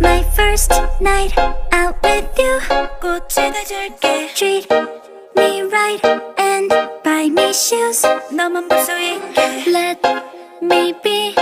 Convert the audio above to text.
My first night out with you. 꽃에다 줄게. Treat me right and buy me shoes. 너만 볼수 있게 Let me be